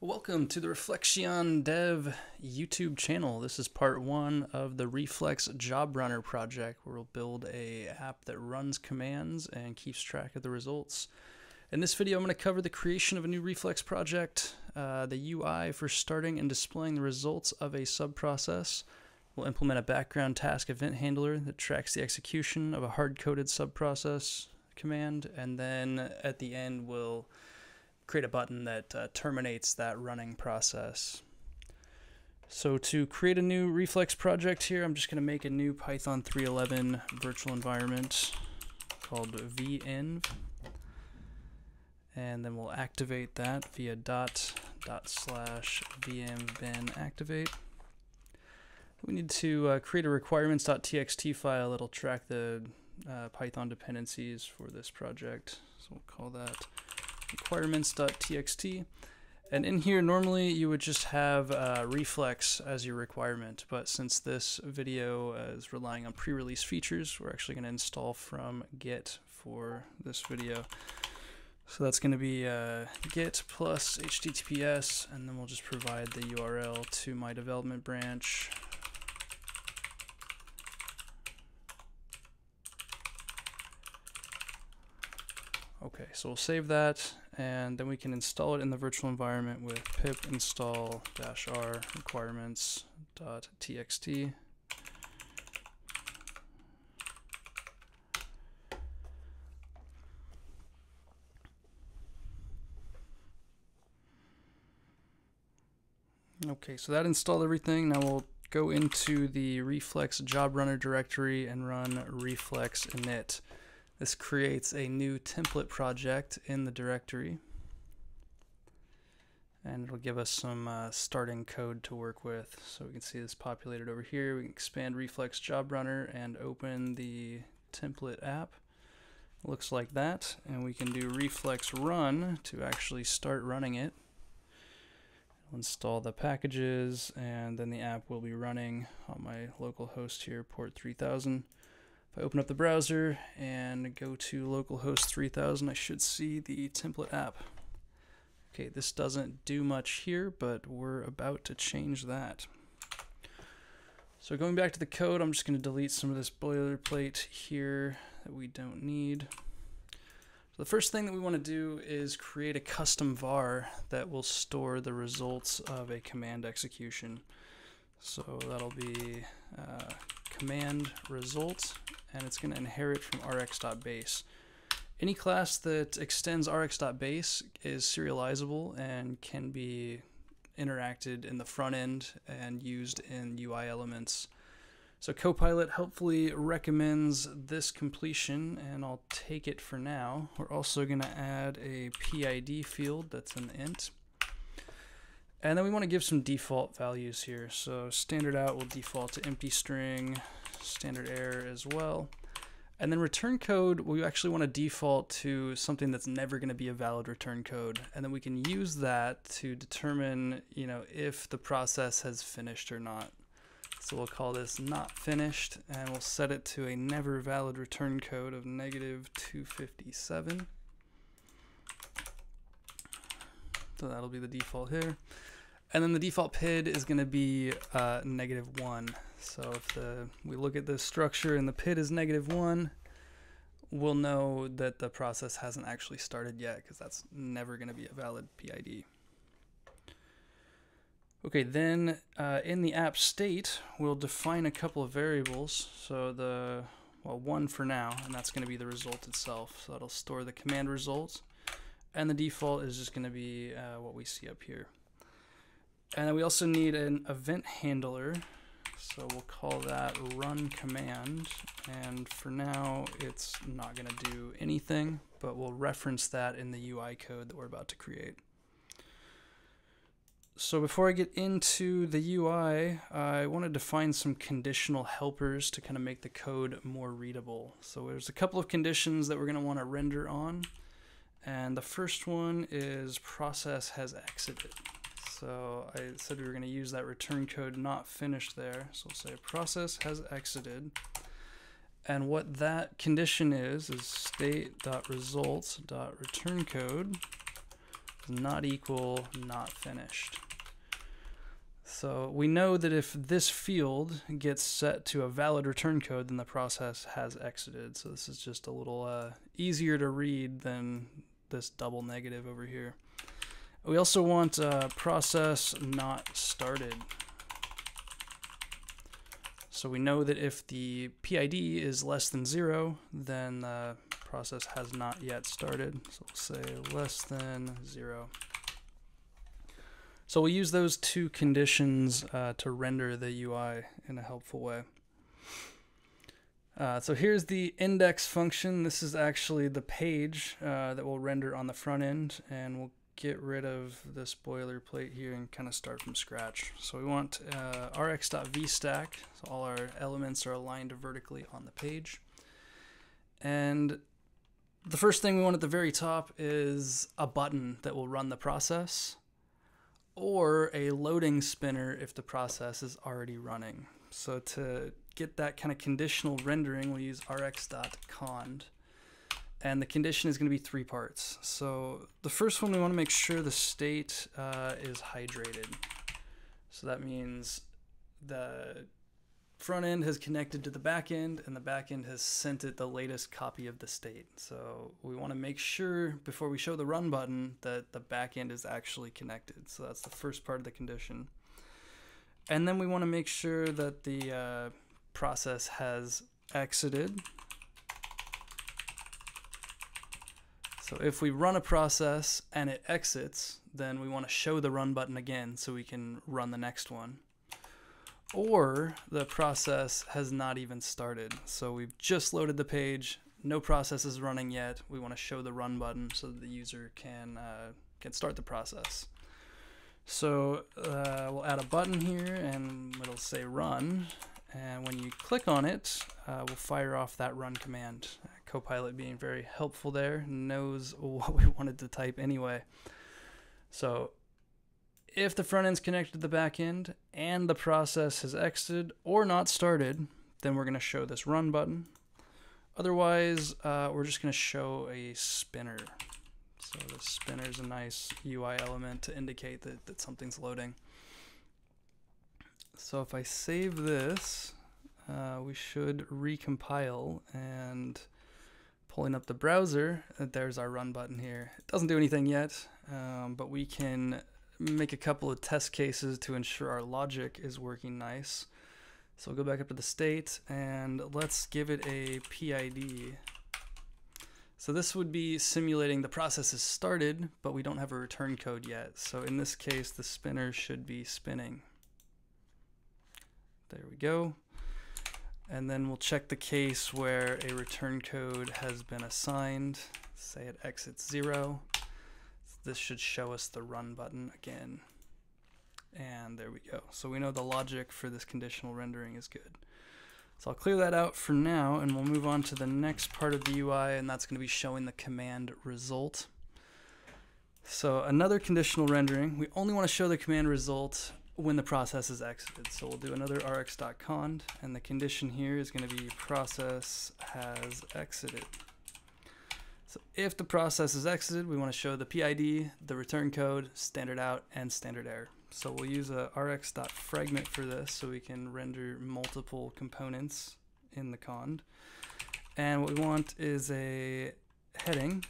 Welcome to the Reflex Dev YouTube channel. This is part one of the Reflex Job Runner project where we'll build a app that runs commands and keeps track of the results. In this video, I'm going to cover the creation of a new Reflex project, uh, the UI for starting and displaying the results of a subprocess. We'll implement a background task event handler that tracks the execution of a hard-coded subprocess command, and then at the end we'll create a button that uh, terminates that running process. So to create a new Reflex project here, I'm just going to make a new Python 3.11 virtual environment called venv. And then we'll activate that via dot dot slash venv bin activate. We need to uh, create a requirements.txt file that'll track the uh, Python dependencies for this project. So we'll call that requirements.txt. And in here, normally you would just have uh, Reflex as your requirement, but since this video is relying on pre-release features, we're actually going to install from Git for this video. So that's going to be uh, Git plus HTTPS, and then we'll just provide the URL to my development branch. Okay, so we'll save that, and then we can install it in the virtual environment with pip install -r requirements.txt. Okay, so that installed everything. Now we'll go into the Reflex job runner directory and run reflex init. This creates a new template project in the directory. And it'll give us some uh, starting code to work with. So we can see this populated over here. We can expand Reflex Job Runner and open the template app. looks like that. And we can do Reflex Run to actually start running it. Install the packages and then the app will be running on my local host here, port 3000. If I open up the browser and go to localhost 3000, I should see the template app. Okay, this doesn't do much here, but we're about to change that. So going back to the code, I'm just going to delete some of this boilerplate here that we don't need. So the first thing that we want to do is create a custom var that will store the results of a command execution. So that'll be uh, command result and it's going to inherit from rx.base. Any class that extends rx.base is serializable and can be interacted in the front end and used in UI elements. So Copilot helpfully recommends this completion and I'll take it for now. We're also going to add a PID field that's an int. And then we want to give some default values here. So standard out will default to empty string, standard error as well. And then return code, we actually want to default to something that's never going to be a valid return code. And then we can use that to determine, you know, if the process has finished or not. So we'll call this not finished and we'll set it to a never valid return code of negative 257. So that'll be the default here. And then the default PID is going to be uh, negative 1. So if the we look at the structure and the PID is negative 1, we'll know that the process hasn't actually started yet because that's never going to be a valid PID. Okay, then uh, in the app state, we'll define a couple of variables. So the, well, one for now, and that's going to be the result itself. So that'll store the command results. And the default is just going to be uh, what we see up here. And then we also need an event handler. So we'll call that run command. And for now, it's not going to do anything, but we'll reference that in the UI code that we're about to create. So before I get into the UI, I want to define some conditional helpers to kind of make the code more readable. So there's a couple of conditions that we're going to want to render on. And the first one is process has exited. So I said we were going to use that return code not finished there. So we'll say process has exited. And what that condition is, is state.results.return code not equal not finished. So we know that if this field gets set to a valid return code, then the process has exited. So this is just a little uh, easier to read than this double negative over here. We also want uh, process not started. So we know that if the PID is less than zero, then the process has not yet started. So we'll say less than zero. So we'll use those two conditions uh, to render the UI in a helpful way. Uh, so here's the index function. This is actually the page uh, that will render on the front end, and we'll get rid of this boilerplate here and kind of start from scratch. So we want uh, rx.vstack, so all our elements are aligned vertically on the page. And the first thing we want at the very top is a button that will run the process or a loading spinner if the process is already running. So to get that kind of conditional rendering, we'll use rx.cond. And the condition is going to be three parts. So the first one, we want to make sure the state uh, is hydrated. So that means the front end has connected to the back end and the back end has sent it the latest copy of the state. So we want to make sure before we show the run button that the back end is actually connected. So that's the first part of the condition. And then we want to make sure that the uh, process has exited. So if we run a process and it exits, then we want to show the run button again so we can run the next one. Or the process has not even started. So we've just loaded the page, no process is running yet. We want to show the run button so the user can, uh, can start the process. So uh, we'll add a button here and it'll say run. And when you click on it, uh, we'll fire off that run command. Copilot being very helpful there, knows what we wanted to type anyway. So if the front end's connected to the back end and the process has exited or not started, then we're going to show this run button. Otherwise, uh, we're just going to show a spinner. So the spinner is a nice UI element to indicate that, that something's loading. So if I save this, uh, we should recompile and pulling up the browser, uh, there's our run button here. It doesn't do anything yet, um, but we can make a couple of test cases to ensure our logic is working nice. So we'll go back up to the state and let's give it a PID. So this would be simulating the process is started, but we don't have a return code yet. So in this case, the spinner should be spinning. There we go. And then we'll check the case where a return code has been assigned. Say it exits zero. This should show us the run button again. And there we go. So we know the logic for this conditional rendering is good. So I'll clear that out for now and we'll move on to the next part of the UI and that's going to be showing the command result. So another conditional rendering, we only want to show the command result when the process is exited. So we'll do another rx.cond, and the condition here is going to be process has exited. So if the process is exited, we want to show the PID, the return code, standard out, and standard error. So we'll use a rx.fragment for this so we can render multiple components in the cond. And what we want is a heading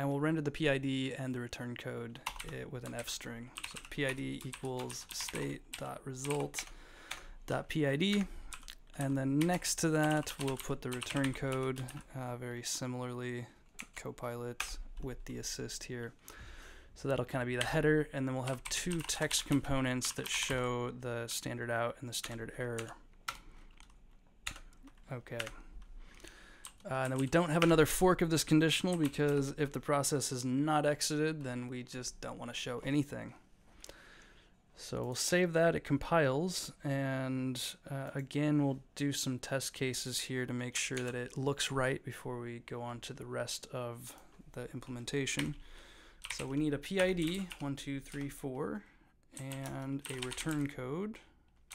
and we'll render the PID and the return code eh, with an F string. So PID equals state dot result dot PID, and then next to that we'll put the return code uh, very similarly, Copilot with the assist here. So that'll kind of be the header, and then we'll have two text components that show the standard out and the standard error. Okay. Uh, and we don't have another fork of this conditional because if the process is not exited, then we just don't want to show anything. So we'll save that, it compiles, and uh, again we'll do some test cases here to make sure that it looks right before we go on to the rest of the implementation. So we need a PID, one, two, three, four, and a return code.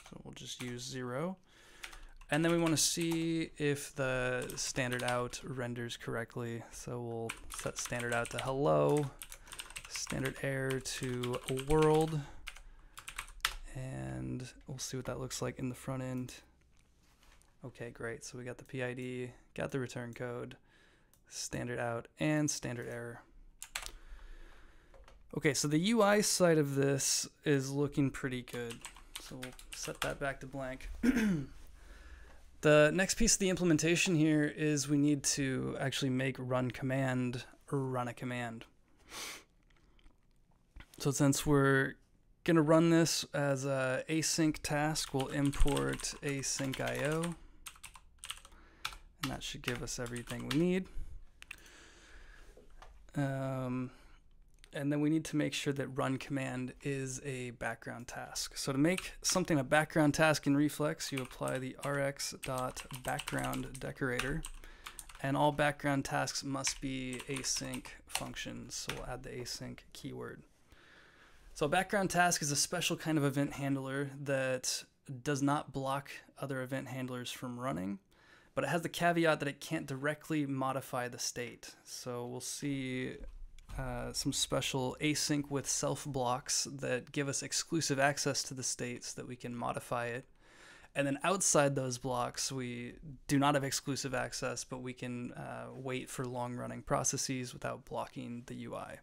So we'll just use zero. And then we want to see if the standard out renders correctly. So we'll set standard out to hello, standard error to world. And we'll see what that looks like in the front end. Okay, great. So we got the PID, got the return code, standard out, and standard error. Okay, so the UI side of this is looking pretty good. So we'll set that back to blank. the next piece of the implementation here is we need to actually make run command run a command. So since we're going to run this as a async task, we'll import async IO. And that should give us everything we need. Um, and then we need to make sure that run command is a background task. So to make something a background task in Reflex, you apply the rx.background decorator. And all background tasks must be async functions. So we'll add the async keyword. So background task is a special kind of event handler that does not block other event handlers from running, but it has the caveat that it can't directly modify the state. So we'll see uh, some special async with self blocks that give us exclusive access to the states that we can modify it. And then outside those blocks, we do not have exclusive access, but we can uh, wait for long running processes without blocking the UI.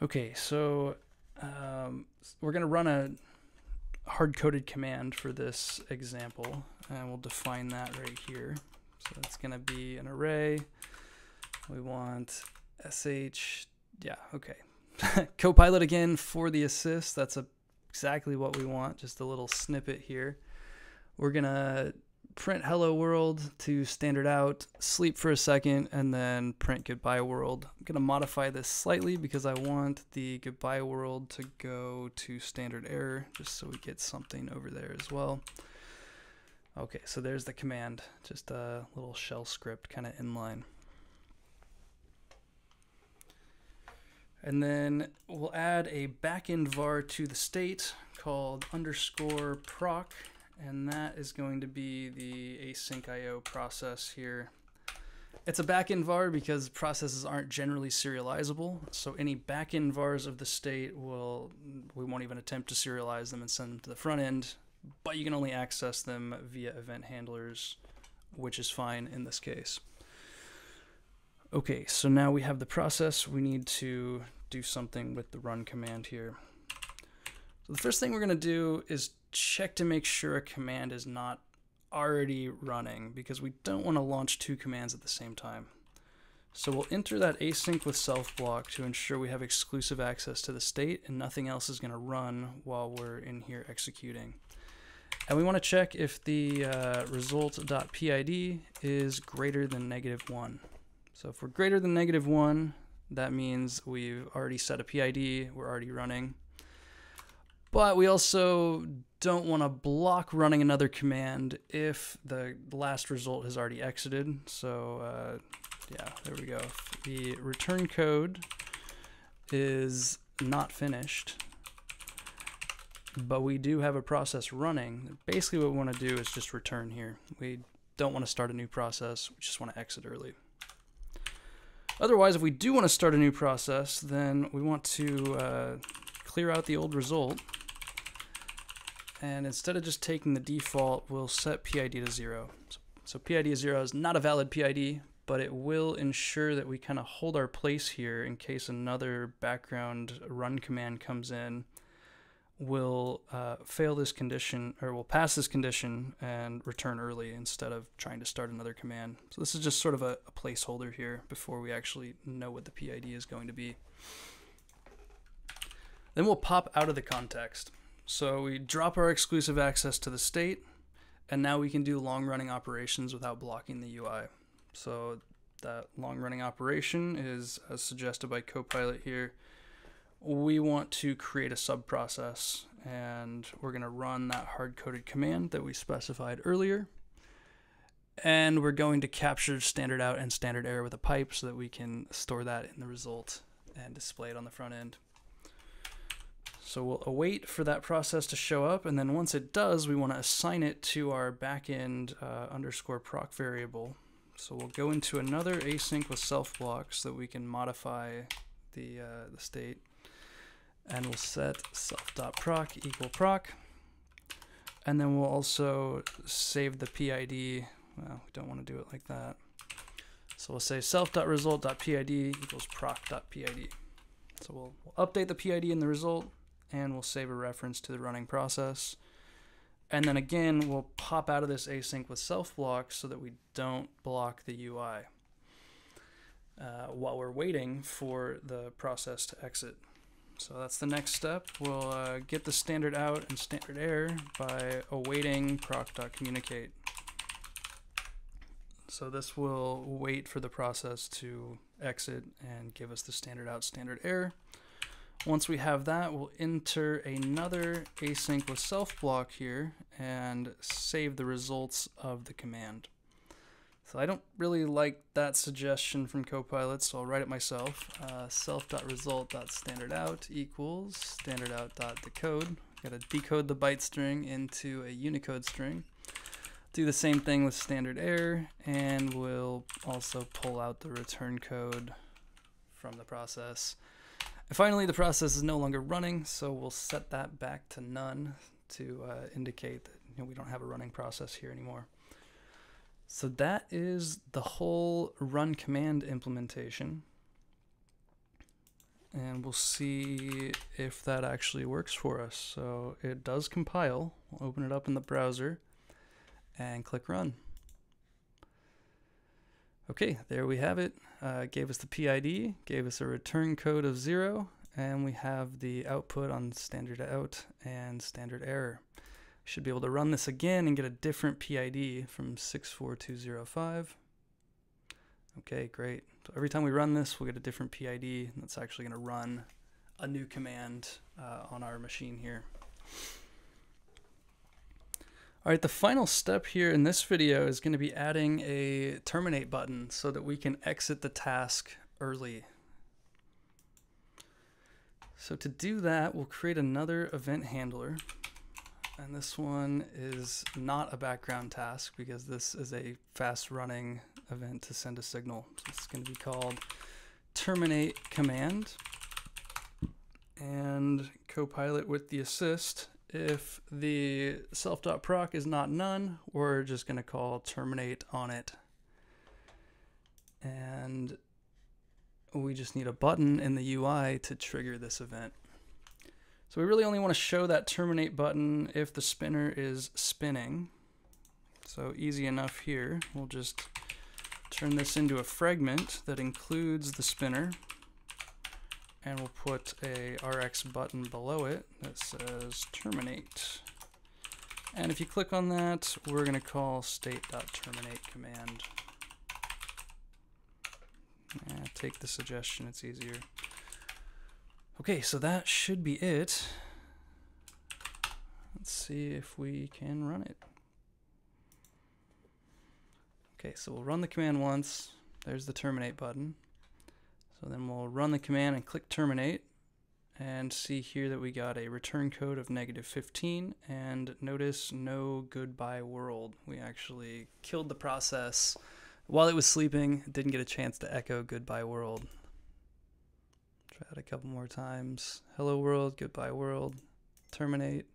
Okay, so um, we're going to run a hard coded command for this example, and we'll define that right here. So it's going to be an array we want sh, yeah, okay. Copilot again for the assist. That's a, exactly what we want, just a little snippet here. We're gonna print hello world to standard out, sleep for a second, and then print goodbye world. I'm gonna modify this slightly because I want the goodbye world to go to standard error, just so we get something over there as well. Okay, so there's the command, just a little shell script kind of inline. And then we'll add a backend var to the state called underscore proc, and that is going to be the async IO process here. It's a backend var because processes aren't generally serializable, so any backend vars of the state will we won't even attempt to serialize them and send them to the front end, but you can only access them via event handlers, which is fine in this case. Okay, so now we have the process. We need to do something with the run command here. So the first thing we're going to do is check to make sure a command is not already running because we don't want to launch two commands at the same time. So we'll enter that async with self block to ensure we have exclusive access to the state and nothing else is going to run while we're in here executing. And we want to check if the uh, result.pid is greater than negative 1. So if we're greater than negative 1, that means we've already set a PID, we're already running. But we also don't want to block running another command if the last result has already exited. So uh, yeah, there we go. The return code is not finished, but we do have a process running. Basically what we want to do is just return here. We don't want to start a new process, we just want to exit early. Otherwise, if we do want to start a new process, then we want to uh, clear out the old result. And instead of just taking the default, we'll set PID to zero. So, so PID is zero is not a valid PID, but it will ensure that we kind of hold our place here in case another background run command comes in will uh, fail this condition or will pass this condition and return early instead of trying to start another command. So this is just sort of a, a, placeholder here before we actually know what the PID is going to be. Then we'll pop out of the context. So we drop our exclusive access to the state and now we can do long running operations without blocking the UI. So that long running operation is as suggested by Copilot here we want to create a subprocess and we're going to run that hard-coded command that we specified earlier. And we're going to capture standard out and standard error with a pipe so that we can store that in the result and display it on the front end. So we'll await for that process to show up, and then once it does, we want to assign it to our backend uh, underscore proc variable. So we'll go into another async with self block so that we can modify the, uh, the state. And we'll set self.proc equal proc. And then we'll also save the PID. Well, we don't want to do it like that. So we'll say self.result.pid equals proc.pid. So we'll, we'll update the PID in the result and we'll save a reference to the running process. And then again, we'll pop out of this async with self block so that we don't block the UI uh, while we're waiting for the process to exit. So that's the next step. We'll uh, get the standard out and standard error by awaiting proc.communicate. So this will wait for the process to exit and give us the standard out, standard error. Once we have that, we'll enter another async with self block here and save the results of the command. So I don't really like that suggestion from Copilot, so I'll write it myself. Uh, self.result.standardout equals standardout.decode. Got to decode the byte string into a Unicode string. Do the same thing with standard error, and we'll also pull out the return code from the process. And finally, the process is no longer running, so we'll set that back to none to uh, indicate that you know, we don't have a running process here anymore. So that is the whole run command implementation. And we'll see if that actually works for us. So it does compile. We'll open it up in the browser and click run. Okay, there we have it. Uh, gave us the PID, gave us a return code of zero, and we have the output on standard out and standard error. Should be able to run this again and get a different PID from 64205. Okay, great. So every time we run this, we'll get a different PID that's actually going to run a new command uh, on our machine here. All right, the final step here in this video is going to be adding a terminate button so that we can exit the task early. So to do that, we'll create another event handler. And this one is not a background task because this is a fast running event to send a signal. So it's going to be called terminate command. And Copilot with the assist if the self.proc is not none, we're just going to call terminate on it. And we just need a button in the UI to trigger this event. So we really only want to show that terminate button if the spinner is spinning. So easy enough here. We'll just turn this into a fragment that includes the spinner and we'll put a RX button below it that says terminate. And if you click on that, we're going to call state.terminate command. Take the suggestion, it's easier. Okay, so that should be it. Let's see if we can run it. Okay, so we'll run the command once. There's the terminate button. So then we'll run the command and click terminate and see here that we got a return code of negative 15 and notice no goodbye world. We actually killed the process while it was sleeping, didn't get a chance to echo goodbye world. It a couple more times. Hello world, goodbye world, terminate,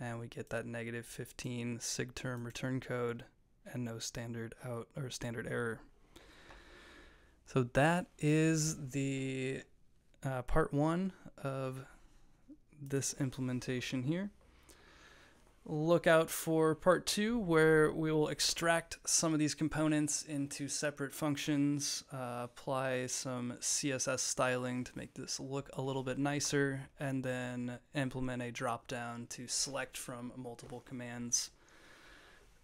and we get that negative 15 sig term return code and no standard out or standard error. So that is the uh, part one of this implementation here. Look out for part two, where we will extract some of these components into separate functions, uh, apply some CSS styling to make this look a little bit nicer, and then implement a dropdown to select from multiple commands.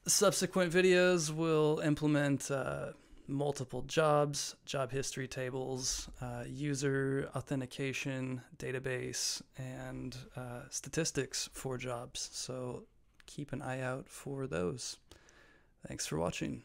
Subsequent videos will implement uh, multiple jobs, job history tables, uh, user authentication, database, and uh, statistics for jobs. So keep an eye out for those. Thanks for watching.